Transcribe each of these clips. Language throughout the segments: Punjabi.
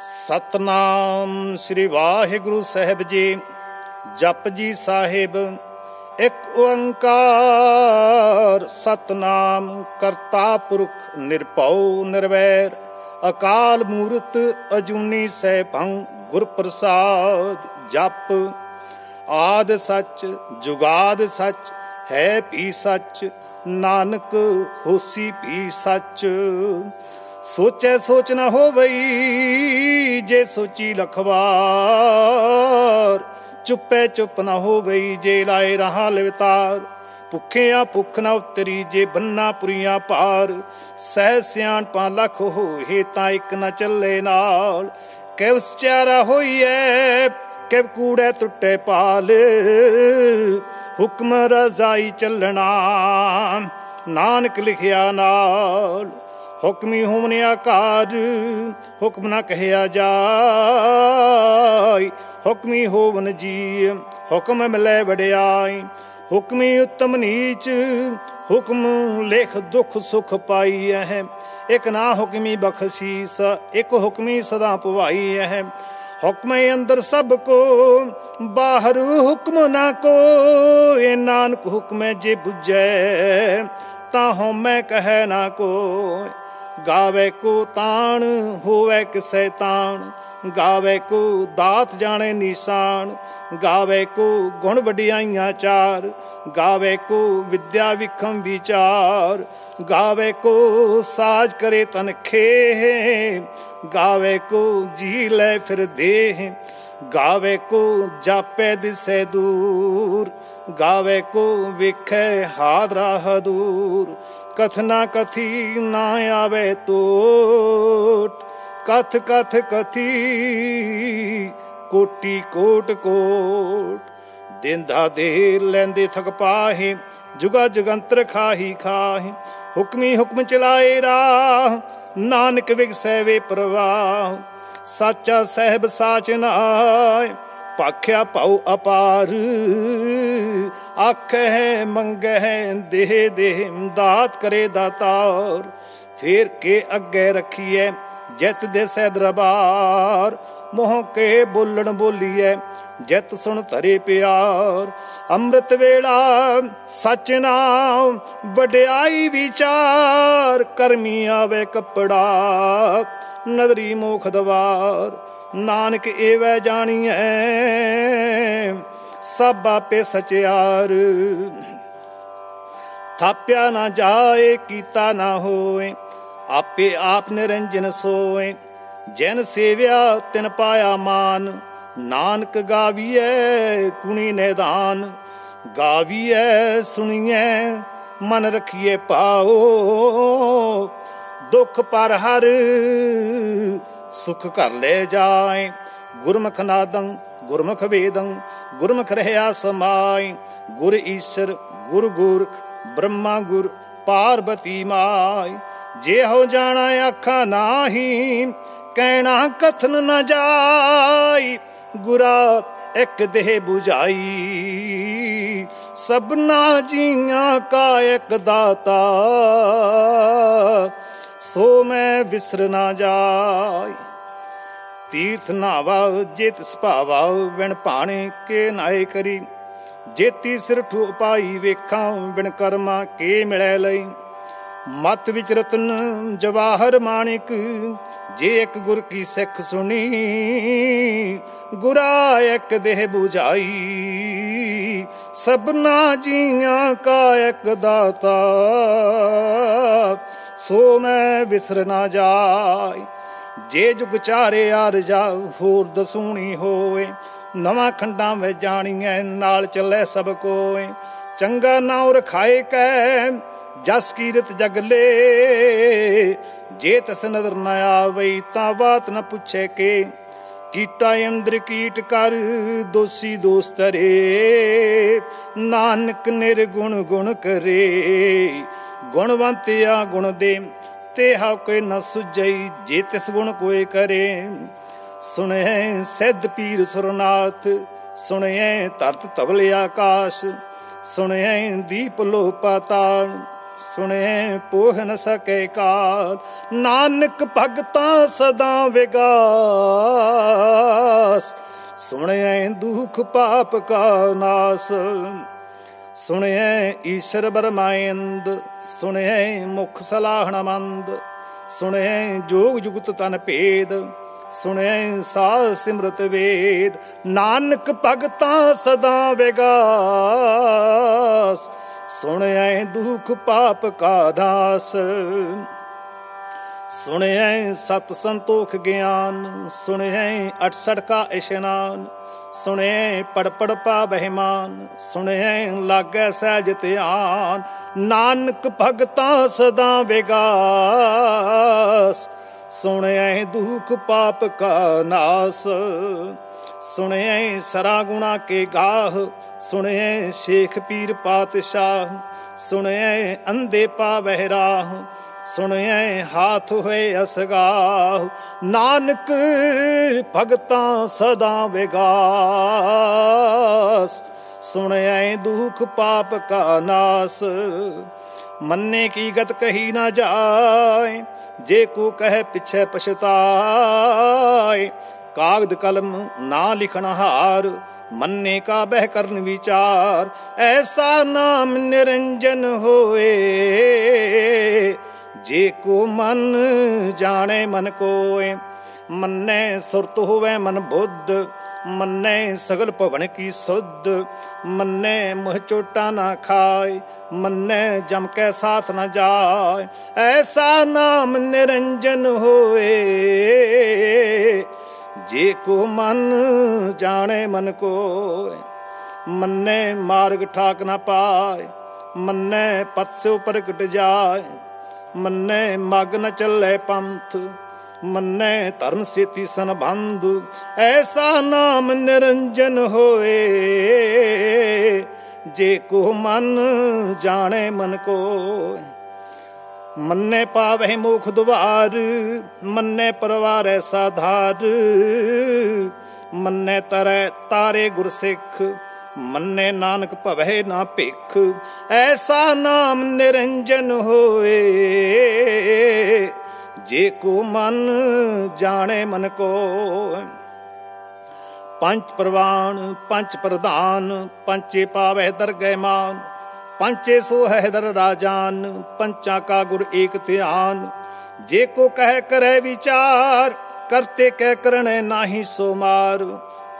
ਸਤਨਾਮ ਸ੍ਰੀ ਵਾਹਿਗੁਰੂ ਸਾਹਿਬ ਜੀ। ਜਪ ਜੀ ਸਾਹਿਬ, ਇੱਕ ਓੰਕਾਰ। ਸਤਨਾਮ ਕਰਤਾ ਪੁਰਖ ਨਿਰਭਉ ਨਿਰਵੈਰ। ਅਕਾਲ ਮੂਰਤ ਅਜੂਨੀ ਸੈਭੰ ਗੁਰ ਪ੍ਰਸਾਦ ਜਪ। ਆਦ ਸੱਚ, ਜੁਗਾਦ ਸੱਚ, ਹੈ ਵੀ ਸੱਚ, ਨਾਨਕ ਹੋਸੀ ਵੀ ਸੱਚ। ਸੋਚੈ ਸੋਚ ਨਾ ਹੋਵਈ, ਜੇ ਸੋਚੀ ਲਖਵਾਰ। ਚੁੱਪੈ ਚੁੱਪ ਨਾ ਹੋਵਈ, ਜੇ ਲਾਏ ਰਹਾ ਲਵਤਾਰ। ਭੁੱਖਿਆ ਭੁੱਖ ਨਾ ਉਤਰੀ, ਜੇ ਬੰਨਾ ਪੁਰੀਆਂ ਪਾਰ। ਸਹਿ ਸਿਆਣਪਾਂ ਲੱਖ ਹੋਏ, ਤਾਂ ਇੱਕ ਨਾ ਚੱਲੇ ਨਾਲ। ਕਿਵ ਸਚਾਰਾ ਹੋਈਐ, ਕਿਵ ਕੂੜੈ ਟੁੱਟੇ ਪਾਲ। ਹੁਕਮ ਰਜ਼ਾਈ ਚੱਲਣਾ, ਨਾਨਕ ਲਿਖਿਆ ਨਾਲ। ਹੁਕਮੀ ਹੋਵਨ ਆਕਾਰ ਹੁਕਮ ਨਾ ਕਹਿਆ ਜਾਈ ਹੁਕਮੀ ਹੋਵਨ ਜੀ ਹੁਕਮ ਮਿਲੇ ਵਡਿਆਈ ਹੁਕਮੀ ਉਤਮ ਨੀਚ, ਹੁਕਮ ਲਿਖ ਦੁਖ ਸੁਖ ਪਾਈ ਹੈ ਇਕ ਨਾ ਹੁਕਮੀ ਬਖਸ਼ੀਸ, ਇਕ ਹੁਕਮੀ ਸਦਾ ਪਵਾਈ ਹੈ ਹੁਕਮੇ ਅੰਦਰ ਸਭ ਕੋ, ਬਾਹਰ ਹੁਕਮ ਨਾ ਕੋ। ਇਹ ਨਾਨਕ ਹੁਕਮੇ ਜੇ 부ਜੈ ਤਾਂ ਹਉਮੈ ਕਹੈ ਨਾ ਕੋ ਗਾਵੇ ਕੋ ਤਾਣ, ਹੋਵੇ ਕਿਸੈ ਤਾਣ। ਗਾਵੇ ਕੋ ਦਾਤ ਜਾਣੇ ਨਿਸ਼ਾਨ। ਗਾਵੇ ਕੋ ਗੁਣ ਵਡਿਆਈਆਂ ਚਾਰ। ਗਾਵੇ ਕੋ ਵਿਦਿਆ ਵਿਖਮ ਵਿਚਾਰ। ਗਾਵੇ ਕੋ ਸਾਜ ਕਰੇ ਤਨਖੇ ਗਾਵੇ ਕੋ ਜੀ ਲੈ ਫਿਰ ਦੇਹ। ਗਾਵੇ ਕੋ ਜਾਪੇ ਦਿਸੇ ਦੂਰ। ਗਾਵੇ ਕੋ ਵਿਖੇ ਹਾਦਰਾ ਹਦੂਰ। ਕਥਨਾ ਕਥੀ ਨਾ ਆਵੇ ਤੋਟ। ਕਥ ਕਥ ਕਥੀ ਕੋਟੀ ਕੋਟ ਕੋਟ। ਦਿੰਦਾ ਦੇ ਲੈਂਦੇ ਥਕ ਪਾਹੇ, ਜੁਗਾ ਜੁਗੰਤਰ ਖਾਹੀ ਖਾਹੇ। ਹੁਕਮੀ ਹੁਕਮ ਚਲਾਏ ਰਾਹ, ਨਾਨਕ ਵਿਗਸੈ ਵੇ ਪ੍ਰਵਾਹ। ਸਾਚਾ ਸਹਿਬ ਸਾਚ ਨਾਏ ਪਾਖਿਆ ਪਾਉ ਅਪਾਰ। ਆਖੇ ਮੰਗਹਿ ਦੇਹ ਦੇਹ ਦਾਤ ਕਰੇ ਦਾਤਾਰ, ਫੇਰ ਕੇ ਅੱਗੇ ਰੱਖੀਐ ਜਿਤ ਦੇ ਸੈ ਦਰਬਾਰ। ਮੋਹ ਕੇ ਬੋਲਣ ਬੋਲੀਐ ਜਿਤ ਸੁਣ ਧਰੇ ਪਿਆਰ। ਅੰਮ੍ਰਿਤ ਵੇਲਾ ਸਚ ਨਾਮ ਵਡਿਆਈ ਵਿਚਾਰ, ਕਰਮੀ ਆਵੇ ਕੱਪੜਾ ਨਦਰੀ ਮੋਖ ਦਵਾਰ। ਨਾਨਕ ਏਵੈ ਜਾਣੀਐ ਸਭ ਆਪੇ ਸਚਿਆਰ। ਥਾਪਿਆ ਨਾ ਜਾਏ, ਕੀਤਾ ਨਾ ਹੋਏ, ਆਪੇ ਆਪ ਨਿਰੰਜਨ ਸੋਏ। ਜਨ ਸੇਵਿਆ, ਤਿਨ ਪਾਇਆ ਮਾਨ, ਨਾਨਕ ਗਾਵੀਐ, ਕੁਣੀ ਨਿਦਾਨ ਗਾਵੀਐ, ਸੁਣੀਐ, ਮਨ ਰਖੀਏ ਪਾਓ ਦੁਖ ਪਰ ਹਰ, ਸੁਖ ਕਰ ਲੈ ਜਾਏ। ਗੁਰਮੁਖ ਨਾਦੰ, ਗੁਰਮੁਖ ਵੇਦੰ ਗੁਰਮੁਖ ਰਹਿਆ ਸਮਾਈ, ਗੁਰ ਈਸ਼ਰ, ਗੁਰ ਗੁਰਖ, ਬ੍ਰਹਮਾ ਗੁਰ, ਪਾਰਬਤੀ ਮਾਈ। ਜੇ ਹੋ ਜਾਣਾ ਆਖਾ ਨਾਹੀ, ਕਹਿਣਾ ਕਥਨ ਨਾ ਜਾਈ। ਗੁਰਾ ਇੱਕ ਦੇਹ 부ਝਾਈ ਸਭਨਾ ਜੀਆਂ ਕਾ ਇੱਕ ਦਾਤਾ। ਸੋ ਮੈਂ ਵਿਸਰ ਨਾ ਜਾਈ। ਤੀਰਥ ਨਾਵਾ, ਜਿਤ ਸੁਭਾਵਾ, ਬਿਨ ਭਾਣੇ ਕੇ ਨਾਏ ਕਰੀ। ਜੇਤੀ ਸਿਰ ਠੂ ਪਾਈ ਵੇਖਾਂ, ਬਿਨ ਕਰਮਾ ਕੇ ਮਿਲੈ ਲਈ। ਮਤ ਵਿੱਚ ਰਤਨ ਜਵਾਹਰ ਮਾਣਿਕ, ਜੇ ਇੱਕ ਗੁਰ ਕੀ ਸਿੱਖ ਸੁਣੀ, ਗੁਰਾ ਇੱਕ ਦੇਹ 부ਝਾਈ ਸਭਨਾ ਜੀਆਂ ਕਾ ਇੱਕ ਦਾਤਾ, ਸੋ ਮੈਂ ਵਿਸਰ ਨਾ ਜਾਈ। ਜੇ ਜੁਗ ਚਾਰੇ ਆਰ ਜਾ ਹੋਰ ਦਸੂਣੀ ਹੋਏ ਨਵਾਂ ਖੰਡਾਂ ਵਿੱਚ ਜਾਣੀਐ, ਨਾਲ ਚੱਲੇ ਸਭ ਕੋਏ। ਚੰਗਾ ਨਾਉ ਰਖਾਏ ਕੈ, ਜਸ ਕੀਰਤ ਜਗਲੇ ਜੇ ਤਸ ਨਦਰ ਨ ਆਵਈ, ਤਾਂ ਬਾਤ ਨ ਪੁੱਛੇ ਕੇ। ਕੀਟਾ ਅੰਦਰ ਕੀਟ ਕਰ, ਦੋਸੀ ਦੋਸਤ ਰੇ। ਨਾਨਕ ਨਿਰਗੁਣ ਗੁਣ ਕਰੇ। ਗੁਣਵੰਤਿਆ ਗੁਣ ਦੇ। ਤੇ ਹਾ ਕੋਈ ਨ ਸੁਝਈ, ਜੇ ਤਿਸ ਗੁਣ ਕੋਏ ਕਰੇ। ਸੁਣੇ ਸਿੱਧ ਪੀਰ ਸੁਰਨਾਥ, ਸੁਣੇ ਧਰਤ ਤਵਲ ਆਕਾਸ਼, ਸੁਣੇ ਦੀਪ ਲੋ ਪਾਤਾਲ ਸੁਣੇ ਪੋਹ ਨ ਸਕੈ ਕਾਲ। ਨਾਨਕ ਭਗਤਾਂ ਸਦਾ ਵਿਗਾਸ ਸੁਣਿਐ ਦੁਖ ਪਾਪ ਕਾ ਨਾਸ। ਸੁਣਿਐ ਈਸ਼ਰ ਬਰਮਾਇੰਦ, ਸੁਣਿਐ ਮੁਖ ਸਲਾਹਣ ਮੰਦ, ਸੁਣਿਐ ਜੋਗ ਜੁਗਤ ਤਨ ਭੇਦ, ਸੁਣਿਐ ਸਾਧ ਸਿਮਰਤ ਵੇਦ, ਨਾਨਕ ਭਗਤਾਂ ਸਦਾ ਵਿਗਾਸ, ਸੁਣਿਐ ਦੁਖ ਪਾਪ ਕਾ ਨਾਸ ਸੁਣਿਐ ਸਤ ਸੰਤੋਖ ਗਿਆਨ, ਸੁਣਿਐ 68 ਕਾ ਇਸ਼ਨਾਨ ਸੁਣਿਐ ਪੜ ਪੜ ਪਾ ਬਹਿਮਾਨ ਸੁਣਿਐ ਲਾਗੈ ਸਹਿਜ ਧਿਆਨ। ਨਾਨਕ ਭਗਤਾਂ ਸਦਾ ਵਿਗਾਸ ਸੁਣਿਐ ਦੁਖ ਪਾਪ ਕਾ ਨਾਸ। ਸੁਣਿਐ ਸਰਾ ਗੁਣਾ ਕੇ ਗਾਹ ਸੁਣਿਐ ਸ਼ੇਖ ਪੀਰ ਪਾਤਸ਼ਾਹ। ਸੁਣਿਐ ਅੰਦੇ ਪਾ ਬਹਿਰਾਹ ਸੁਣਿਐ ਹਾਥ ਹੋਏ ਅਸਗਾਹ, ਨਾਨਕ ਭਗਤਾਂ ਸਦਾ ਵਿਗਾਸ। ਸੁਣਿਐ ਦੁਖ ਪਾਪ ਕਾ ਨਾਸ, ਮੰਨੇ ਕੀ ਗਤ ਕਹੀ ਨਾ ਜਾਏ, ਜੇ ਕੋ ਕਹੇ ਪਿਛੇ ਪਛਤਾਏ। ਕਾਗਦ ਕਲਮ ਨਾ ਲਿਖਣ ਹਾਰ, ਮੰਨੇ ਕਾ ਬਹਿ ਕਰਨ ਵਿਚਾਰ, ਐਸਾ ਨਾਮ ਨਿਰੰਜਨ ਹੋਏ। ਜੇ ਕੋ ਮਨ ਜਾਣੇ ਮਨ ਕੋਏ, ਮੰਨੇ ਸੁਰਤ ਹੋਵੇ ਮਨ ਬੁੱਧ, ਮੰਨੇ ਸਗਲ ਭਵਨ ਕੀ ਸੁਧ, ਮੰਨੇ ਮੁਹ ਚੋਟਾ ਨਾ ਖਾਏ, ਮੰਨੇ ਜਮ ਕੈ ਸਾਥ ਨਾ ਜਾਏ, ਐਸਾ ਨਾਮ ਨਿਰੰਜਨ ਹੋਏ। ਜੇ ਕੋ ਮਨ ਜਾਣੇ ਮਨ ਕੋਏ, ਮੰਨੇ ਮਾਰਗ ਠਾਕ ਨਾ ਪਾਏ, ਮੰਨੇ ਪਤ ਸੇ ਪ੍ਰਗਟ ਜਾਏ ਮੰਨੇ ਮਗ ਨ ਚੱਲੇ ਪੰਥ, ਮੰਨੇ ਧਰਮ ਸੇਤੀ ਸੰਬੰਧ, ਐਸਾ ਨਾਮ ਨਿਰੰਜਨ ਹੋਏ। ਜੇ ਕੋ ਮਨ ਜਾਣੇ ਮਨ ਕੋ ਮੰਨੇ ਪਾਵੇ ਮੁਖ ਦੁਆਰ, ਮੰਨੇ ਪਰਵਾਰੈ ਸਾਧਾਰ, ਮੰਨੇ ਤਰੈ ਤਾਰੇ ਗੁਰਸਿੱਖ ਮੰਨੇ ਨਾਨਕ ਭਵੈ ਨਾ ਭਿਖ, ਐਸਾ ਨਾਮ ਨਿਰੰਜਨ ਹੋਏ ਜੇ ਕੋ ਮਨ ਜਾਣੇ ਮਨ ਕੋ, ਪੰਜ ਪ੍ਰਵਾਨ, ਪੰਜ ਪ੍ਰਧਾਨ ਪੰਚੇ ਪਾਵੈ ਦਰਗਹਿ ਮਾਨ ਪੰਚੇ ਸੋਹੈ ਦਰ ਰਾਜਾਨ, ਪੰਚਾ ਕਾ ਗੁਰ ਏਕ ਧਿਆਨ। ਜੇ ਕੋ ਕਹਿ ਕਰੈ ਵਿਚਾਰ, ਕਰਤੇ ਕਹਿ ਕਰਣੇ ਨਾਹੀ ਸੋ ਮਾਰ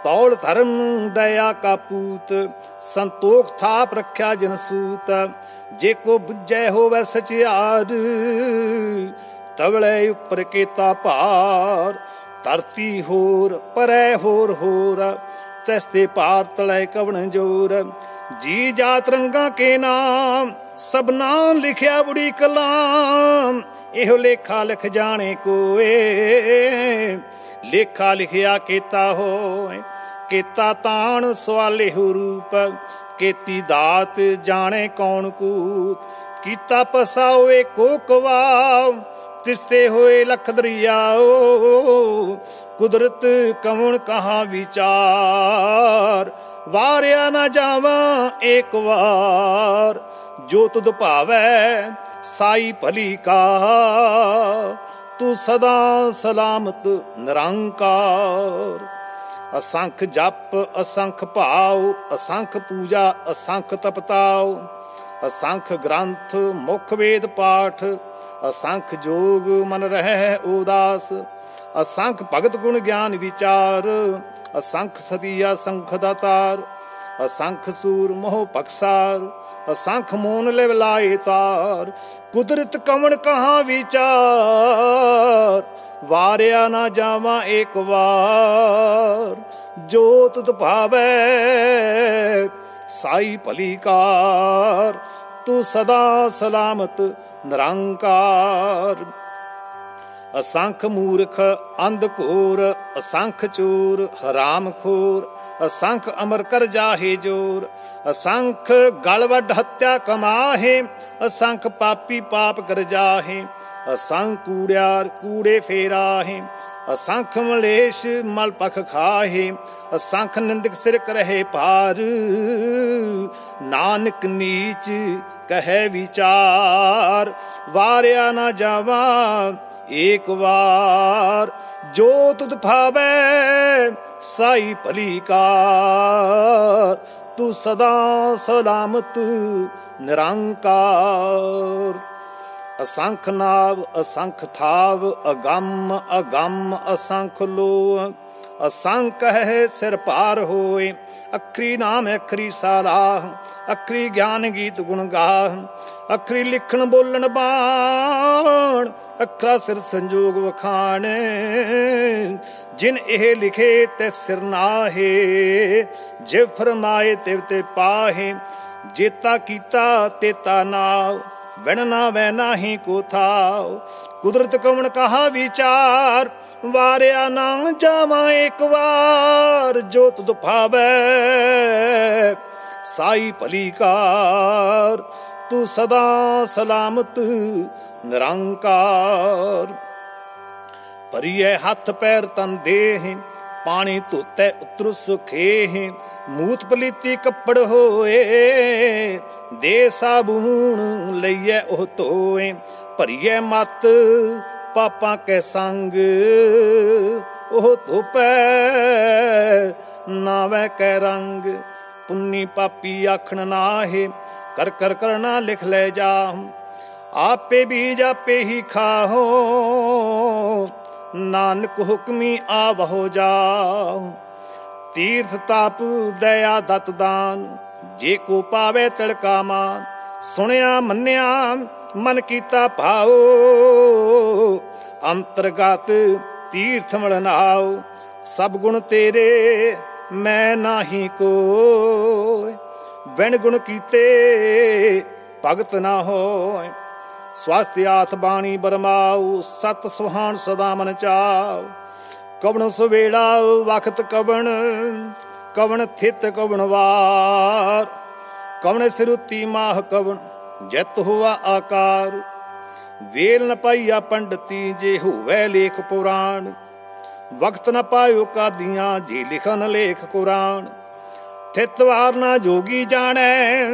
ਤੌਲ ਧਰਮ ਦਇਆ ਕਾ ਪੂਤ, ਸੰਤੋਖ ਥਾਪ ਰੱਖਿਆ ਜਨ ਸੂਤ, ਜੇ ਕੋ ਬੁੱਝੈ ਹੋਵੇ ਸਚਿਆਰ ਤਵਲੇ ਉਪਰ ਕੀਤਾ ਭਾਰ, ਧਰਤੀ ਹੋਰ ਪਰੈ ਹੋਰ ਹੋਰ ਤਸਤੇ ਪਾਰ ਤਲੇ ਕਵਣ ਜੋਰ, ਜੀ ਜਾਤ ਰੰਗਾ ਕੇ ਨਾਮ ਸਭਨਾ ਲਿਖਿਆ ਬੁੜੀ ਕਲਾਮ, ਇਹੋ ਲੇਖਾ ਲਿਖ ਜਾਣੇ ਕੋਏ, ਲੇਖਾ ਲਿਖਿਆ ਕੀਤਾ ਹੋਏ ਕੀਤਾ ਤਾਣ ਸਵਾਲੇ ਹੋ ਰੂਪ, ਕੀਤੀ ਦਾਤ ਜਾਣੇ ਕੌਣ ਕੂਤ, ਕੀਤਾ ਪਸਾਓਏ ਕੋਕਵਾ ਤਿਸਤੇ ਹੋਏ ਲਖ ਦਰਿਆਓ, ਕੁਦਰਤ ਕਵਣ ਕਹਾ ਵਿਚਾਰ, ਵਾਰਿਆ ਨਾ ਜਾਵਾਂ ਏਕ ਵਾਰ, ਜੋ ਤੁਧ ਭਾਵੈ ਸਾਈ ਭਲੀ ਕਾ ਤੂੰ ਸਦਾ ਸਲਾਮਤ ਨਿਰੰਕਾਰ। ਅਸੰਖ ਜਪ, ਅਸੰਖ ਭਾਉ, ਅਸੰਖ ਪੂਜਾ, ਅਸੰਖ ਤਪਤਾਉ, ਅਸੰਖ ਗ੍ਰੰਥ, ਮੁਖ ਵੇਦ ਪਾਠ, ਅਸੰਖ ਜੋਗ ਮਨ ਰਹਿ ਉਦਾਸ, ਅਸੰਖ ਭਗਤ ਗੁਣ ਗਿਆਨ ਵਿਚਾਰ, ਅਸੰਖ ਸਦੀ ਅਸੰਖ ਦਾਤਾਰ, ਅਸੰਖ ਸੂਰ ਮੋਹ ਪਕਸਾਰ ਅਸੰਖ ਮੋਨ ਲੈ ਲਾਏ ਤਾਰ, ਕੁਦਰਤ ਕਵਣ ਕਹਾ ਵਿਚਾਰ। ਵਾਰਿਆ ਨਾ ਜਾਵਾਂ ਏਕ ਵਾਰ। ਜੋ ਤੁਧ ਭਾਵੈ, ਸਾਈ ਭਲੀ ਕਾਰ। ਤੂੰ ਸਦਾ ਸਲਾਮਤ, ਨਿਰੰਕਾਰ। ਅਸੰਖ ਮੂਰਖ, ਅੰਧ ਘੋਰ, ਅਸੰਖ ਚੋਰ, ਹਰਾਮ ਖੋਰ। ਅਸੰਖ ਅਮਰ ਕਰ ਜਾਹੇ ਜੋਰ। ਅਸੰਖ ਗਲਵੱਡ ਹੱਤਿਆ ਕਮਾਹੇ। ਅਸੰਖ ਪਾਪੀ ਪਾਪ ਕਰ ਜਾਹੇ। ਅਸੰਖ ਕੂੜਿਆਰ ਕੂੜੇ ਫੇਰਾਹੇ ਅਸੰਖ ਮਲੇਸ਼ ਮਲ ਪਖ ਖਾਹੇ ਅਸੰਖ ਨਿੰਦਕ ਸਿਰ ਕਰਹਿ ਪਾਰ ਨਾਨਕ ਨੀਚ ਕਹੈ ਵਿਚਾਰ, ਵਾਰਿਆ ਨਾ ਜਾਵਾਂ ਏਕ ਵਾਰ। ਜੋ ਤੁਧ ਭਾਵੇ ਸਾਈ ਭਲੀ ਕਾਰ, ਤੂੰ ਸਦਾ ਸਲਾਮਤ ਨਿਰੰਕਾਰ। ਅਸੰਖ ਨਾਵ, ਅਸੰਖ ਥਾਵ, ਅਗੰਮ ਅਗੰਮ, ਅਸੰਖ ਲੋ ਅਸੰਖ ਹੈ ਸਿਰ ਪਾਰ ਹੋਏ, ਅਖਰੀ ਨਾਮ, ਅਖਰੀ ਸਾਲਾਹ ਅਖਰੀ ਗਿਆਨ ਗੀਤ ਗੁਣ ਗਾਹ, ਅਖਰੀ ਲਿਖਣ ਬੋਲਣ ਬਾਣ। ਅਖਰਾ ਸਿਰ ਸੰਜੋਗ ਵਖਾਣ, ਜਿਨ ਇਹ ਲਿਖੇ ਤੇ ਸਿਰ ਨਾਹੇ। ਜੇ ਫਰਮਾਏ ਤੇ ਤੇ ਪਾਹੇ, ਜੇਤਾ ਕੀਤਾ ਤੇਤਾ ਨਾਉ ਵਣ ਨਾ ਵੈ ਨਾਹੀ ਕੋ ਥਾਉ। ਕੁਦਰਤ ਕਵਣ ਕਹਾ ਵਿਚਾਰ, ਵਾਰਿਆ ਨਾ ਜਾਵਾਂ ਇੱਕ ਵਾਰ, ਜੋ ਤੁਧ ਭਾਵੇ ਸਾਈ ਭਲੀ ਕਾਰ। ਤੂੰ ਸਦਾ ਸਲਾਮਤ, ਨਿਰੰਕਾਰ। ਪਰਿਐ ਹੱਥ ਪੈਰ ਤਨ ਦੇਹ, ਪਾਣੀ ਧੋਤੇ ਉਤਰ ਸੁਖੇ ਮੂਤ ਪਲੀਤੀ ਕੱਪੜ ਹੋਏ, ਦੇ ਸਾਬੂਣ ਲਈਐ ਉਹ ਧੋਏ, ਭਰੀਐ ਮਤ ਪਾਪਾਂ ਕੈ ਸੰਗ, ਉਹ ਧੋਪੈ ਨਾਵੇਂ ਕੈ ਰੰਗ, ਪੁੰਨੀ ਪਾਪੀ ਆਖਣ ਨਾਹੇ, ਕਰ ਕਰ ਕਰਨਾ ਲਿਖ ਲੈ ਜਾ ਆਪੇ ਬੀਜ ਆਪੇ ਹੀ ਖਾਹੋ, ਨਾਨਕ ਹੁਕਮੀ ਆਵਹੋ ਜਾ ਤੀਰਥ ਤਾਪ ਦਇਆ ਦਤ ਦਾਨ, ਜੇ ਕੋ ਪਾਵੇ ਤੜਕਾ ਮਾਨ। ਸੁਣਿਆ, ਮੰਨਿਆ, ਮਨ ਕੀਤਾ ਭਾਉ, ਅੰਤਰਗਤ ਤੀਰਥ ਮਲਨਾਉ। ਸਭ ਗੁਣ ਤੇਰੇ, ਮੈਂ ਨਾਹੀ ਕੋਇ। ਬਿਨ ਗੁਣ ਕੀਤੇ ਭਗਤ ਨਾ ਹੋਏ ਸਵਾਸਤਿ ਆਥ ਬਾਣੀ ਬਰਮਾਉ, ਸਤ ਸੁਹਾਣ ਸਦਾ ਮਨ ਚਾਉ। ਕਵਣ ਸਵੇੜਾ, ਵਖਤ ਕਵਣ ਕਵਣ ਥਿਤ ਕਵਣ ਵਾਰ। ਕਵਣ ਸਿਰੁਤੀ ਮਾਹ ਕਵਣ, ਜਤ ਹੋਆ ਆਕਾਰ। ਵੇਲ ਨ ਪਾਈਆ ਪੰਡਤੀ, ਜੇ ਹੋਵੇ ਲੇਖ ਪੁਰਾਣ। ਵਕਤ ਨ ਪਾਇਓ ਕਾਦੀਆਂ, ਜੇ ਲਿਖਨ ਲੇਖ ਕੁਰਾਨ। ਥਿਤ ਵਾਰ ਨਾ ਜੋਗੀ ਜਾਣੈ,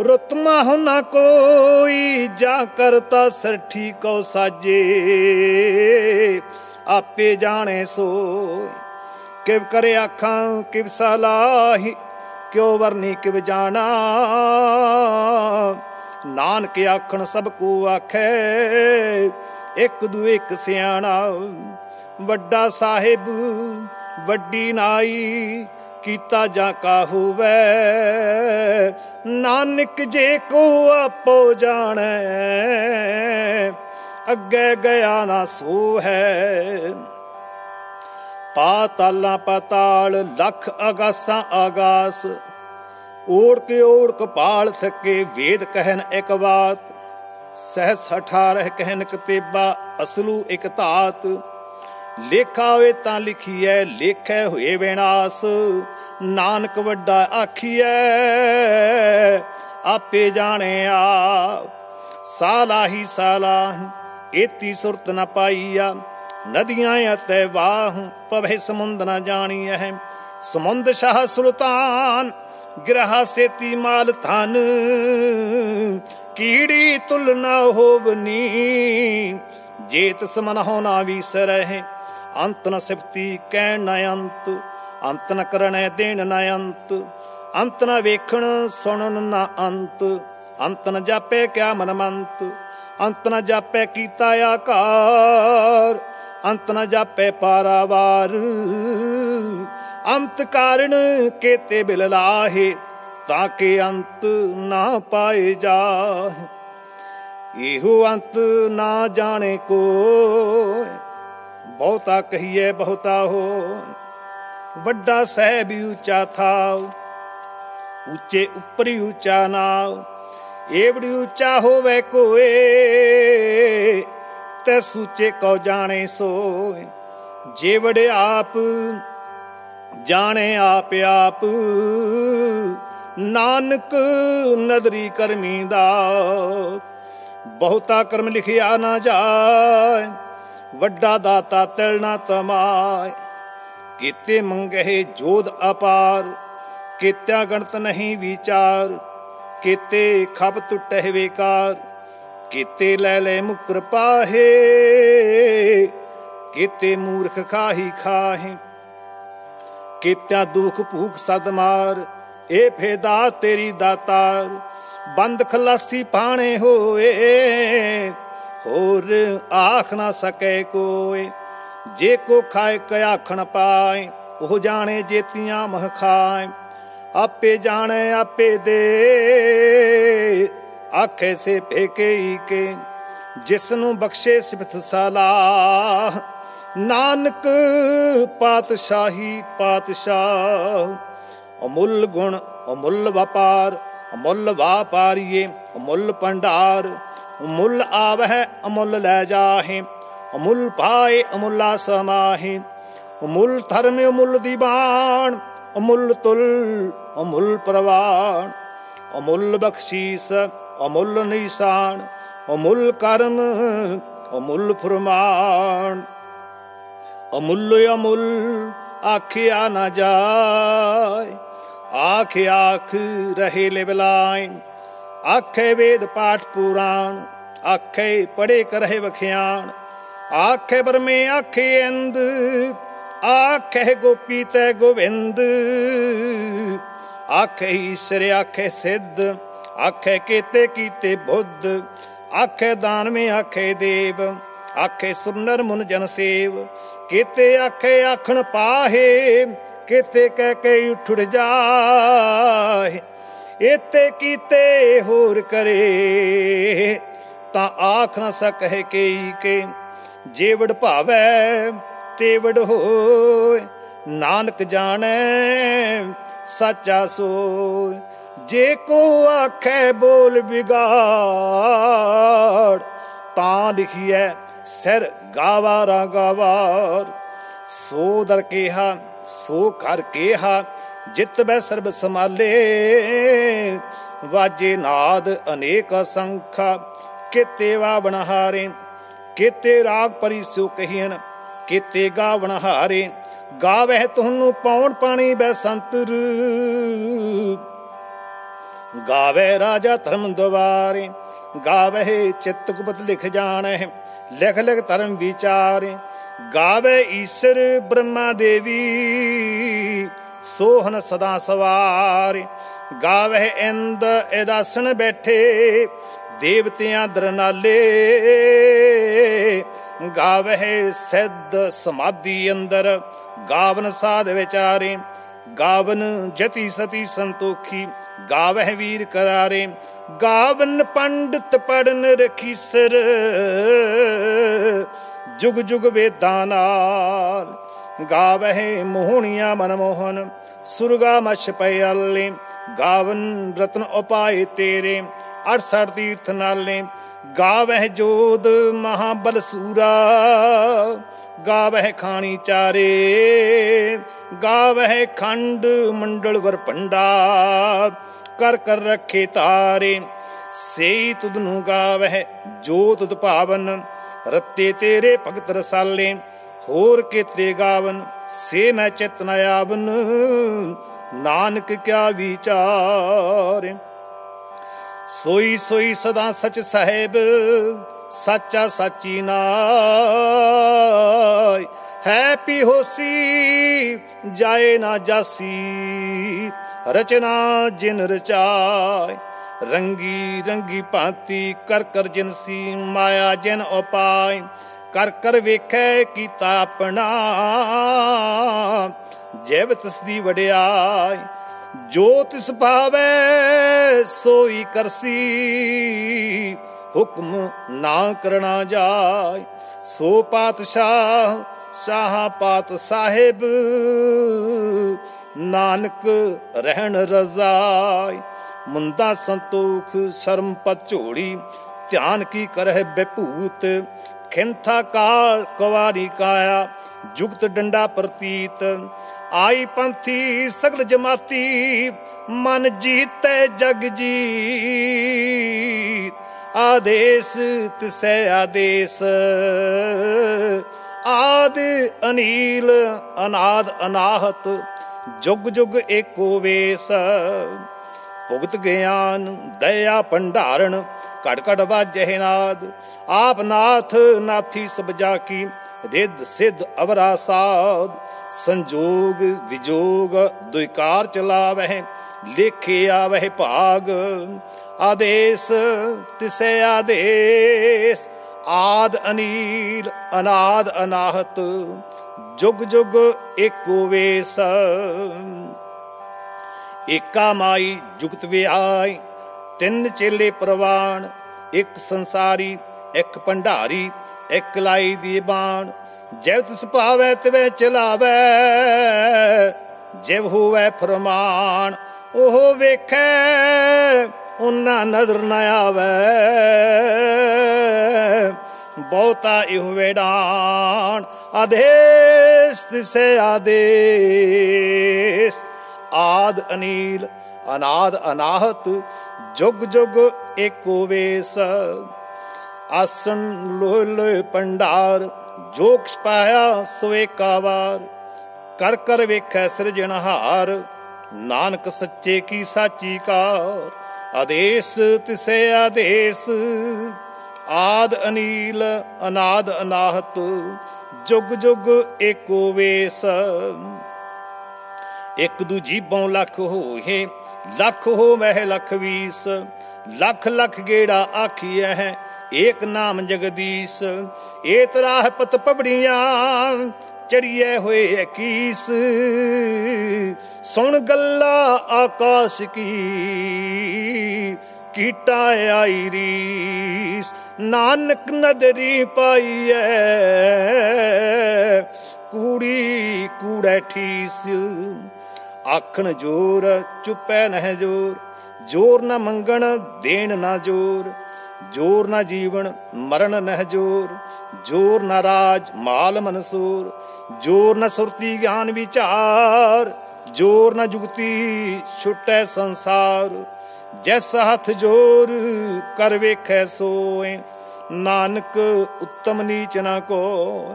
ਰੁੱਤ ਮਾਹੁ ਨਾ ਕੋਈ, ਜਾ ਕਰਤਾ ਸਰਠੀ ਕੋ ਸਾਜੇ। ਆਪੇ ਜਾਣੇ ਸੋ ਕਿਵ ਕਰੇ ਆਖਾਂ, ਕਿਵ ਸਲਾਹੀ, ਕਿਉ ਵਰਨੀ ਕਿਵ ਜਾਣਾ। ਨਾਨਕ ਆਖਣ, ਸਭ ਕੋ ਆਖੈ, ਇੱਕ ਦੂ ਇੱਕ ਸਿਆਣਾ। ਵੱਡਾ ਸਾਹਿਬ, ਵੱਡੀ ਨਾਈ, ਕੀਤਾ ਜਾਂ ਕਾ ਹੋਵੇ। ਨਾਨਕ ਜੇ ਕੋ ਆਪੋ ਜਾਣੈ ਅੱਗੇ ਗਿਆ ਨਾ ਸੋ ਹੈ ਪਾਤਾਲਾਂ ਪਤਾਲ, ਲੱਖ ਆਗਾਸਾਂ ਆਗਾਸ ਓੜ ਕੇ ਓੜ ਕਪਾਲ ਥਕੇ ਵੇਦ ਕਹਿਨ ਇੱਕ ਬਾਤ। ਸਹਸ 18 ਕਹਿਨ ਕਤੇਬਾ ਅਸਲੂ ਇਕ ਧਾਤ। ਲੇਖਾ ਹੋਏ ਤਾਂ ਲਿਖੀਐ, ਲੇਖੈ ਹੋਏ ਵਿਨਾਸ਼। ਨਾਨਕ ਵੱਡਾ ਆਖੀਐ, ਆਪੇ ਜਾਣਿਆ। ਸਾਲਾ ਹੀ ਸਾਲਾ ਏਤੀ ਸੁਰਤ ਨ ਪਾਈਆ। ਨਦੀਆਂ ਅਤੈ ਵਾਹ ਪਵੇ ਸਮੁੰਦ ਨ ਜਾਣੀਐ। ਸਮੁੰਦ ਸ਼ਾਹ ਸੁਲਤਾਨ, ਗ੍ਰਹ ਸੇਤੀ ਮਾਲ ਧਨ। ਕੀੜੀ ਤੁਲ ਨਾ ਹੋਵਨੀ ਜੇਤ ਸਮਨ ਹੋਣਾ ਵਿਸਰਹਿ। ਅੰਤ ਨ ਸਿਫਤੀ ਕਹਿਣ ਨ ਅੰਤ ਅੰਤ ਨ ਕਰਣੈ ਦੇਣ ਨ ਅੰਤ। ਅੰਤ ਨ ਵੇਖਣ ਸੁਣਨ ਨ ਅੰਤ ਅੰਤ ਨ ਜਾਪੇ ਕਿਆ ਮਨਮੰਤ। ਅੰਤ ਨ ਜਾਪੇ ਕੀਤਾ ਆਕਾਰ, ਅੰਤ ਨ ਜਾਪੇ ਪਾਰਾਵਾਰ। ਅੰਤ ਕਾਰਣ ਕੇਤੇ ਬਿਲ ਲਾਹੇ, ਤਾਂ ਕਿ ਅੰਤ ਨਾ ਪਾਏ ਜਾਹੇ। ਇਹੋ ਅੰਤ ਨਾ ਜਾਣੇ ਕੋ ਬਹੁਤਾ ਕਹੀਏ ਬਹੁਤਾ ਹੋ ਵੱਡਾ ਸਹਿਬ ਉੱਚਾ ਥਾਉ, ਉੱਚੇ ਉੱਪਰੀ ਉੱਚਾ ਨਾਉ ਏਵੜੀ ਉੱਚਾ ਹੋਵੇ ਕੋਏ, ਤੇ ਸੂਚੇ ਕੋ ਜਾਣੇ ਸੋਏ। ਜੇਬੜੇ ਆਪ ਜਾਣੇ ਆਪ ਆਪ, ਨਾਨਕ ਨਦਰੀ ਕਰਮੀ ਦਾ। ਬਹੁਤਾ ਕਰਮ ਲਿਖਿਆ ਨਾ ਜਾਏ, ਵੱਡਾ ਦਾਤਾ ਤਿਲ ਨਾ ਤਮਾਏ। ਕੀਤੇ ਮੰਗਹਿ ਜੋਧ ਅਪਾਰ, ਕੀਤਿਆ ਗਣਤ ਨਹੀਂ ਵਿਚਾਰ। ਕੀਤੇ ਖਬ ਟੁੱਟੇ ਵੇਕਾਰ ਕੀਤੇ ਲੈ ਲੈ ਮੁਕਰ ਪਾਹੇ, ਕੀਤੇ ਮੂਰਖ ਖਾਹੀ ਖਾਹੇ, ਕੀਤਿਆਂ ਦੁਖ ਭੂਖ ਸਦ ਮਾਰ, ਏ ਫੇਦਾ ਤੇਰੀ ਦਾਤਾਰ, ਬੰਦ ਖਲਾਸੀ ਪਾਣੇ ਹੋਏ, ਹੋਰ ਆਖ ਨਾ ਸਕੇ ਕੋਏ, ਜੇ ਕੋ ਖਾਏ ਕ ਆਖਣ ਪਾਏ, ਉਹ ਜਾਣੇ ਜੇਤੀਆਂ ਮਹ ਖਾਏ। ਆਪੇ ਜਾਣੇ, ਆਪੇ ਦੇ। ਆਖੇ ਸੇ ਫੇਕੇ ਕੇ ਜਿਸ ਨੂੰ ਬਖਸ਼ੇ ਸਿਫਤ ਸਲਾਹ ਨਾਨਕ ਪਾਤਸ਼ਾਹੀ ਪਾਤਸ਼ਾਹ, ਅਮੁੱਲ ਗੁਣ, ਅਮੁੱਲ ਵਪਾਰ, ਅਮੁੱਲ ਵਾਪਾਰੀਏ, ਅਮੁੱਲ ਭੰਡਾਰ। ਅਮੁੱਲ ਆਵਹਿ, ਅਮੁੱਲ ਲੈ ਜਾਹੇ, ਅਮੁੱਲ ਪਾਏ, ਅਮੁੱਲਾ ਸਮਾਹੇ। ਅਮੁੱਲ ਧਰਮ, ਅਮੁੱਲ ਦੀਵਾਨ ਅਮੁੱਲ ਤੁਲ, ਅਮੁੱਲ ਪ੍ਰਵਾਨ ਅਮੁੱਲ ਬਖਸ਼ੀਸ, ਅਮੁੱਲ ਨਿਸ਼ਾਨ, ਅਮੁੱਲ ਕਰਮ ਅਮੁੱਲ ਫਰਮਾਨ। ਅਮੁੱਲ ਅਮੁੱਲ, ਆਖਿਆ ਨਾ ਜਾਏ, ਆਖ ਆਖ ਰਹੇ ਲਿਵਲਾਇ ਆਖੇ ਵੇਦ ਪਾਠ ਪੁਰਾਣ, ਆਖੇ ਪੜੇ ਕਰਹਿ ਵਖਿਆਣ। ਆਖੇ ਬਰਮੇ ਆਖੇ ਅੰਦ ਆਖੇ ਗੋਪੀ ਤੈ ਗੋਵਿੰਦ ਆਖੇ ਈਸ਼ਰ ਆਖੇ ਸਿੱਧ ਆਖੇ ਕੀਤੇ ਕੀਤੇ ਬੁੱਧ। ਆਖੇ ਦਾਨਵੇਂ ਆਖੇ ਦੇਵ ਆਖੇ ਸੁਨਰ ਮੁਨ ਜਨ ਸੇਵ। ਕੀਤੇ ਆਖੇ ਆਖਣ ਪਾਹੇ, ਕੀਤੇ ਕਹਿ ਕੇ ਉਠੜ ਜਾਏ ਇਤੇ ਕੀਤੇ ਹੋਰ ਕਰੇ, ਤਾਂ ਆਖ ਨਾ ਸਕਹਿ ਕੇਈ ਕੇ। ਜੇਵੜ ਭਾਵੈ ਤੇਵੜ ਹੋਏ, ਨਾਨਕ ਜਾਣੈ, ਸੱਚਾ ਸੋਏ। ਜੇ ਕੋ ਆਖੇ ਬੋਲ ਬਿਗਾੜ ਤਾਂ ਲਿਖੀਐ, ਸਿਰ ਗਾਵਾਰਾ ਗਾਵਾਰ ਸੋ ਦਰ ਕੇਹਾ, ਸੋ ਕਰ ਕੇਹਾ, ਜਿਤ ਬੈ ਸਰਬ ਸਮਾਲੇ ਵਾਜੇ ਨਾਦ ਅਨੇਕ ਸੰਖਾ ਕਿਤੇ ਵਾ ਬਣਹਾਰੇ ਕਿਤੇ ਰਾਗ ਪਰੀ ਕਹੀਨ ਕੀਤੇ ਗਾਵਣ ਹਾਰੇ, ਗਾਵਹਿ ਤੁਹਾਨੂੰ ਪੌਣ ਪਾਣੀ ਬੈ ਸੰਤਰ। ਗਾਵੇ ਰਾਜਾ ਧਰਮ ਦਵਾਰੇ ਗਾਵੇ ਚਿਤ ਗੁਪਤ ਲਿਖ ਜਾਣੈ, ਲਿਖ ਲਿਖ ਧਰਮ ਵਿਚਾਰੇ। ਗਾਵੇ ਈਸ਼ਰ ਬ੍ਰਹਮਾ ਦੇਵੀ ਸੋਹਨ ਸਦਾ ਸਵਾਰ। ਗਾਵੇ ਇੰਦ ਇਦਾਸਣ ਬੈਠੇ, ਦੇਵਤਿਆਂ ਦਰਨਾਲੇ। ਗਾਵੇ ਸਿੱਧ ਸਮਾਧੀ ਅੰਦਰ, ਗਾਵਨ ਸਾਧ ਵਿਚਾਰੇ, ਗਾਵਨ ਜਤੀ ਸਤੀ ਸੰਤੋਖੀ, ਗਾਵਹਿ ਵੀਰ ਕਰਾਰੇ, ਗਾਵਨ ਪੰਡਤ ਪੜਨ ਰਖੀਸਰ ਜੁਗ ਜੁਗ ਵੇਦਾਂ ਨਾਲ ਗਾਵਹਿ ਮੋਹਣੀਆਂ ਮਨਮੋਹਨ, ਸੁਰਗਾ ਮਛ ਪਿਆਲੇ ਗਾਵਨ ਰਤਨ ਉਪਾਏ ਤੇਰੇ 68 ਤੀਰਥ ਨਾਲੇ ਗਾਵਹਿ ਜੋਦ ਮਹਾਬਲ ਸੂਰਾ, ਗਾਵਹਿ ਖਾਣੀ ਚਾਰੇ, ਗਾਵਹਿ ਖੰਡ ਮੰਡਲ ਵਰਪੰਡਾ ਕਰ ਕਰ ਰੱਖੇ ਤਾਰੇ, ਸੇਈ ਤੁਧ ਨੂੰ ਗਾਵਹਿ ਜੋ ਤੁਧ ਭਾਵਨ, ਰੱਤੇ ਤੇਰੇ ਭਗਤ ਰਸਾਲੇ, ਹੋਰ ਕੀਤੇ ਗਾਵਨ, ਸੇ ਮੈਂ ਚਿਤ ਨ ਆਵਨ, ਨਾਨਕ ਕਿਆ ਵਿਚਾਰ। ਸੋਈ ਸੋਈ ਸਦਾ ਸਚ ਸਹਿਬ, ਸੱਚਾ ਸਾਚੀ ਨਾਇ ਹੈ ਪੀ ਹੋਸੀ ਜਾਏ ਨਾ ਜਾਸੀ, ਰਚਨਾ ਜਿਨ ਰਚਾਇ ਰੰਗੀ ਰੰਗੀ ਭਾਂਤੀ ਕਰ ਕਰ ਜਿਨਸੀ ਮਾਇਆ ਜਿਨ ਉਪਾਇ ਕਰ ਕਰ ਵੇਖੈ ਕੀਤਾ ਆਪਣਾ ਜੈਵ ਤਸਦੀ ਵਡਿਆਈ ਜੋ ਤਿਸ ਭਾਵੈ ਸੋਈ ਕਰਸੀ, ਹੁਕਮ ਨਾ ਕਰਨਾ ਜਾਏ। ਸੋ ਪਾਤਸ਼ਾਹ ਸਾਹਾ ਪਾਤ ਸਾਹਿਬ ਨਾਨਕ ਰਹਿਣ ਰਜ਼ਾਈ। ਮੁੰਦਾ ਸੰਤੋਖ, ਸ਼ਰਮ ਪਤ ਝੋੜੀ ਧਿਆਨ ਕੀ ਕਰਹਿ ਬੇਭੂਤ। ਖਿੰਥਾ ਕਾਲ ਕੁਵਾਰੀ ਕਾਇਆ, ਜੁਗਤ ਡੰਡਾ ਪ੍ਰਤੀਤ। ਆਈ ਪੰਥੀ ਸਗਲ ਜਮਾਤੀ, ਮਨ ਜੀਤੈ ਜਗ ਜੀਤ। ਆਦੇਸ ਤਿਸੈ ਆਦੇਸ, ਆਦ ਅਨੀਲ, ਅਨਾਦ ਅਨਾਹਤ, ਜੁਗ ਜੁਗ ਏਕੋ ਵੇਸ। ਭੁਗਤ ਗਿਆਨ, ਦਇਆ ਭੰਡਾਰਨ ਘਟ ਘਟ ਵਾਜਹਿ ਨਾਦ। ਆਪ ਨਾਥ ਨਾਥੀ ਸਭ ਜਾ ਕੀ ਰਿੱਧ ਸਿੱਧ ਅਵਰਾ ਸਾਧ। ਸੰਜੋਗ ਵਿਜੋਗ ਦੁਇਕਾਰ ਚਲਾਵਹਿ, ਲੇਖੇ ਆਵਹਿ ਭਾਗ। ਆਦੇਸ, ਤਿਸੈ ਆਦੇਸ, ਆਦ ਅਨੀਲ, ਅਨਾਦ ਅਨਾਹਤ, ਜੁਗ ਜੁਗ ਏਕੋ ਵੇਸ। ਏਕਾ ਮਾਈ ਜੁਗਤ ਵਿਆਈ, ਤਿੰਨ ਚੇਲੇ ਪ੍ਰਵਾਨ ਇੱਕ ਸੰਸਾਰੀ, ਇੱਕ ਭੰਡਾਰੀ, ਇੱਕ ਲਾਈ ਦੀ ਬਾਣ ਜਿਵ ਤਿਸ ਭਾਵੈ ਤਿਵੇਂ ਚਲਾਵੇ, ਜਿਵ ਹੋਵੇ ਫਰਮਾਨ, ਉਹ ਵੇਖੈ, ਉਹਨਾਂ ਨਜ਼ਰ ਨਾ ਆਵੇ। ਬਹੁਤਾ ਇਹੋ ਵੇਡਾਨ ਆਦੇਸ ਤਿਸੇ ਆਦੇਸ। ਆਦ ਅਨੀਲ, ਅਨਾਦ ਅਨਾਹਤ, ਜੁਗ ਜੁਗ ਏਕੋ ਵੇਸ। ਆਸਣ ਲੋਹ ਲੋਹ ਪੰਡਾਰ ਜੋਕਸ ਪਾਇਆ ਸੋਏ ਕਾਵਾਰ, ਕਰ ਕਰ ਵੇਖੈ ਸਿਰਜਣਹਾਰ ਨਾਨਕ ਸੱਚੇ ਕੀ ਸਾਚੀ ਕਾਰ, ਆਦੇਸ ਤਿਸੇ ਆਦੇਸ, ਆਦ ਅਨੀਲ, ਅਨਾਦ ਅਨਾਹਤ, ਜੁਗ ਜੁਗ ਏਕੋ ਵੇਸ। ਇੱਕ ਦੂਜੀ ਬਉ ਲੱਖ ਹੋਏ, ਲੱਖ ਹੋ ਮਹਿ ਲਖ ਵੀਸ, ਲੱਖ ਲੱਖ ਗੇੜਾ ਆਖੀਐ ਹੈ ਏਕ ਨਾਮ ਜਗਦੀਸ਼ ਏ ਤਰਾਹ ਪਤ ਪਬੜੀਆਂ ਚੜੀਏ ਹੋਏ ਅਕੀਸ ਸੁਣ ਗੱਲਾ ਆਕਾਸ਼ ਕੀ, ਕੀਟਾ ਆਈ ਰੀਸ। ਨਾਨਕ ਨਦਰੀ ਪਾਈਐ, ਕੂੜੀ ਕੂੜੈ ਠੀਸ। ਆਖਣ ਜੋਰ, ਚੁੱਪੈ ਨਹਿ ਜੋਰ ਜੋਰ ਨਾ ਮੰਗਣ, ਦੇਣ ਨਾ ਜੋਰ। ਜੋਰ ਨਾ ਜੀਵਨ, ਮਰਨ ਨਹਿ ਜੋਰ। ਜੋਰ ਨਾ ਰਾਜ, ਮਾਲ ਮਨਸੂਰ। ਜੋਰ ਨਾ ਸੁਰਤੀ ਗਿਆਨ ਵਿਚਾਰ। ਜੋਰ ਨਾ ਜੁਗਤੀ ਛੁਟੈ ਸੰਸਾਰ। ਜੈਸ ਹੱਥ ਜੋਰ, ਕਰ ਵੇਖੈ ਸੋਏ। ਨਾਨਕ, ਉੱਤਮ ਨੀਚ ਨਾ ਕੋ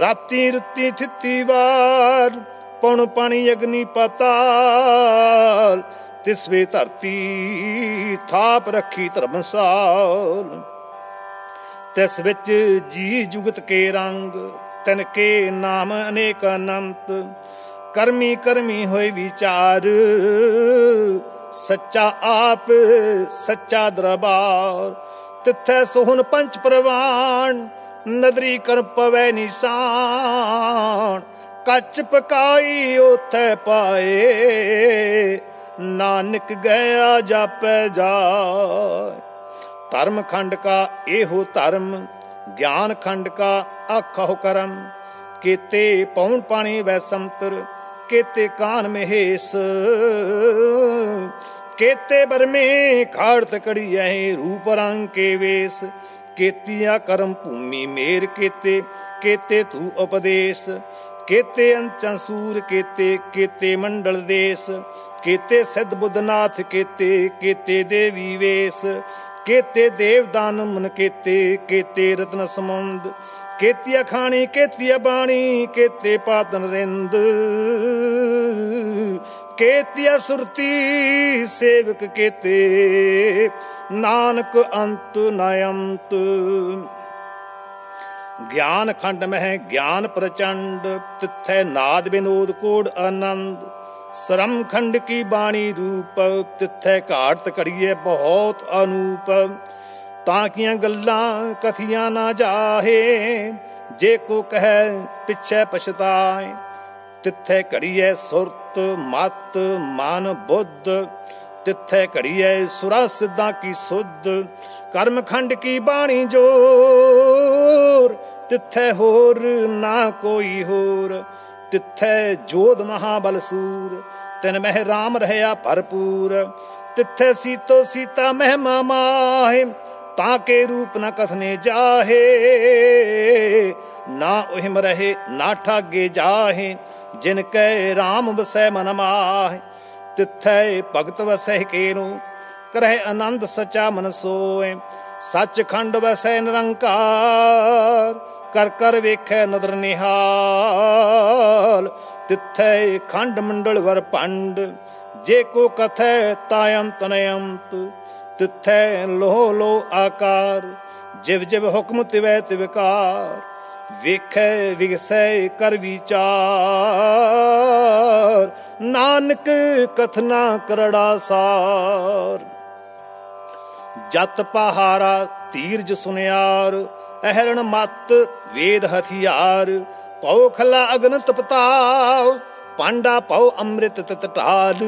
ਰਾਤੀ ਰੁੱਤੀ ਥਿੱਤੀ ਵਾਰ, ਪਉਣ ਪਾਣੀ ਅਗਨੀ ਪਤਾਲ। ਤਿਸ ਵੇ ਧਰਤੀ ਥਾਪ ਰੱਖੀ ਧਰਮਸਾਲ। ਤਿਸ ਵਿੱਚ ਜੀ ਜੁਗਤ ਕੇ ਰੰਗ, ਤਨ ਕੇ ਨਾਮ ਅਨੇਕ ਅਨੰਤ। ਕਰਮੀ ਕਰਮੀ ਹੋਏ ਵਿਚਾਰ, ਸੱਚਾ ਆਪ, ਸੱਚਾ ਦਰਬਾਰ। ਤਿੱਥੈ ਸੋਹਣ ਪੰਚ ਪ੍ਰਵਾਨ, ਨਦਰੀ ਕਰ ਪਵੈ ਨਿਸ਼ਾਨ। ਕੱਚ ਪਕਾਈ ਉਥੇ ਪਾਏ ਨਾਨਕ ਗਿਆ ਜਾਪੈ ਜਾਏ। ਧਰਮ ਖੰਡ ਕਾ ਇਹੋ ਧਰਮ, ਗਿਆਨ ਖੰਡ ਕਾ ਆਖੋ ਕਰਮ। ਕੀਤੇ ਪੌਣ ਪਾਣੀ ਵੈ ਸੰਤਰ, ਕੀਤੇ ਕਾਨ ਮਹੇਸ। ਕੀਤੇ ਬਰਮੇ ਖਾੜਤ ਕੜੀਐ ਰੂਪ ਰੰਗ ਕੇ ਵੇਸ। ਕੀਤੀਆ ਕਰਮ ਭੂਮੀ ਮੇਰ ਕੀਤੇ ਕੀਤੇ ਤੂ ਉਪਦੇਸ਼। ਕੀਤੇ ਅੰਚਾਂ ਸੂਰ ਕੀਤੇ ਕੀਤੇ ਮੰਡਲ ਦੇਸ। ਕੀਤੇ ਸਿੱਧ ਬੁੱਧਨਾਥ, ਕੀਤੇ ਕੀਤੇ ਦੇਵੀ ਵੇਸ, ਕੀਤੇ ਦੇਵਦਾਨ ਮਨ ਕੀਤੇ ਕੀਤੇ ਰਤਨ ਸਮੁੰਦ ਕੀਤੀਆ ਖਾਣੀ, ਕੀਤੀਆ ਬਾਣੀ, ਕੀਤੇ ਪਾਤਨ ਰਿੰਦ, ਕੀਤੀਆ ਸੁਰਤੀ ਸੇਵਕ ਕੀਤੇ, ਨਾਨਕ ਅੰਤ ਨਯੰਤ। ਗਿਆਨ ਖੰਡ ਮਹਿ, ਗਿਆਨ ਪ੍ਰਚੰਡ, ਤਿੱਥੈ ਨਾਦ ਬਿਨੋਦ ਕੋੜ ਆਨੰਦ। ਸਰਮ ਖੰਡ ਕੀ ਬਾਣੀ ਰੂਪ, ਤਿੱਥੈ ਘਾਟ ਘੜੀਏ ਬਹੁਤ ਅਨੂਪ। ਤਾਂ ਕੀਆਂ ਗੱਲਾਂ ਕਥੀਆਂ ਨਾ ਜਾਹੇ, ਜੇ ਕੋ ਕਹੈ ਪਿਛੈ ਪਛਤਾਏ। ਤਿੱਥੈ ਘੜੀਏ ਸੁਰਤ, ਮਤ, ਮਨ, ਬੁੱਧ। ਤਿੱਥੈ ਘੜੀਏ ਸੁਰਾ ਸਿੱਧਾਂ ਕੀ ਸੁਧ। ਕਰਮ ਖੰਡ ਕੀ ਬਾਣੀ ਜੋਰ, ਤਿੱਥੈ ਹੋਰ ਨਾ ਕੋਈ ਹੋਰ। ਤਿੱਥੈ ਜੋਧ ਮਹਾਬਲ ਸੂਰ, ਤਿਨ ਮਹਿ ਰਾਮ ਰਹਾ ਭਰਪੂਰ। ਤਿੱਥੈ ਸੀਤੋ ਸੀਤਾ ਮਹਿਮਾ ਮਾਹੇ, ਤਾਂ ਕੇ ਰੂਪ ਨ ਕਥਨੇ ਜਾਹੇ। ਨਾ ਉਹਮ ਰਹੇ, ਨਾ ਠਾਗੇ ਜਾਹੇ, ਜਿਨ ਕੈ ਰਾਮ ਵਸੈ ਮਨ ਮਾਹੇ। ਤਿੱਥੈ ਭਗਤ ਵਸੈ ਕੇਨੂ ਕਰਹਿ ਆਨੰਦ ਸਚਾ ਮਨ ਸੋਏ ਸੱਚ ਖੰਡ ਵਸੈ ਨਿਰੰਕਾਰ ਕਰ ਕਰ ਵੇਖੈ ਨਦਰ ਨਿਹਾਲ। ਤਿੱਥੈ ਖੰਡ ਮੰਡਲ ਵਰ ਭੰਡ, ਜੇ ਕੋ ਕਥੈ ਤਾਯੰ ਤਨਯੰਤ। ਤਿਥੈ ਲੋਹ ਲੋ ਆਕਾਰ, ਜਿਵ ਜਿਵ ਹੁਕਮ ਤਿਵੈ ਤਿਵਕਾਰ ਵੇਖੈ ਵਿਗਸੈ ਕਰ ਵਿਚਾਰ, ਨਾਨਕ ਕਥਨਾ ਕਰੜਾ ਸਾਰ। ਜਤ ਪਹਾਰਾ ਤੀਰਜ ਸੁਨਿਆਰ ਅਹਰਣ ਮਤ, ਵੇਦ ਹਥਿਆਰ ਪਉ ਖਲਾ ਅਗਨ ਤਪਤਾਵ ਪਾਂਡਾ ਪਉ ਅੰਮ੍ਰਿਤ ਤਟਾਲ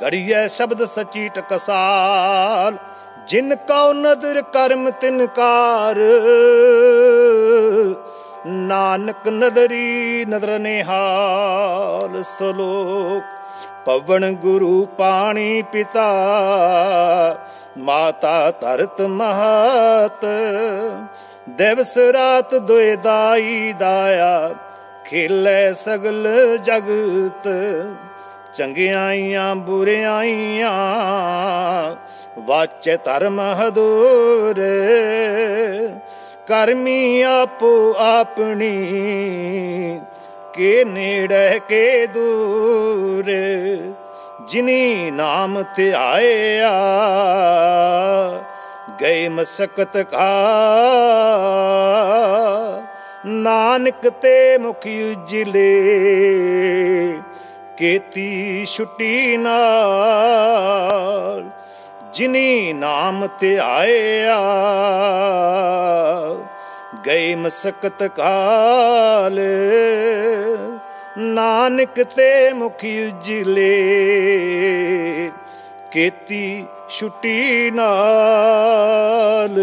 ਕੜੀਐ ਸ਼ਬਦ ਸਚੀ ਟਕਸਾਲ, ਜਿਨ ਕਉ ਨਦਰ ਕਰਮ ਤਿਨਕਾਰ ਨਾਨਕ ਨਦਰੀ ਨਦਰ ਨਿਹਾਲ ਸਲੋਕ, ਪਵਨ ਗੁਰੂ ਪਾਣੀ ਪਿਤਾ। ਮਾਤਾ ਧਰਤ ਮਹਤ, ਦਿਵਸ ਰਾਤ ਦੋਇ ਦਾਈ ਦਾਇਆ, ਖੇਲੇ ਸਗਲ ਜਗਤ, ਚੰਗਿਆਈਆਂ ਬੁਰਿਆਈਆਂ, ਵਾਚੇ ਧਰਮ ਹਦੂਰ, ਕਰਮੀ ਆਪੋ ਆਪਣੀ, ਕੇ ਨੇੜੇ ਕੇ ਦੂਰ। ਜਿਨੀ ਨਾਮ ਧਿਆਇਆ ਗਏ ਮਸਕਤ ਕਾ। ਨਾਨਕ ਤੇ ਮੁਖ ਉਜਲੇ ਕੀਤੀ ਛੁੱਟੀ ਨਾਲ। ਜਿਨੀ ਨਾਮ ਤੇ ਆਇਆ, ਗਏ ਮਸਕਤ ਕਾਲ। ਨਾਨਕ ਤੇ ਮੁਖ ਉਜਲੇ, ਕੀਤੀ ਛੁੱਟੀ ਨਾਲ।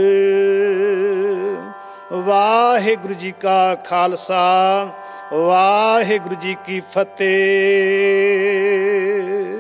ਵਾਹਿਗੁਰੂ ਜੀ ਕਾ ਖਾਲਸਾ, ਵਾਹਿਗੁਰੂ ਜੀ ਕੀ ਫਤਿਹ।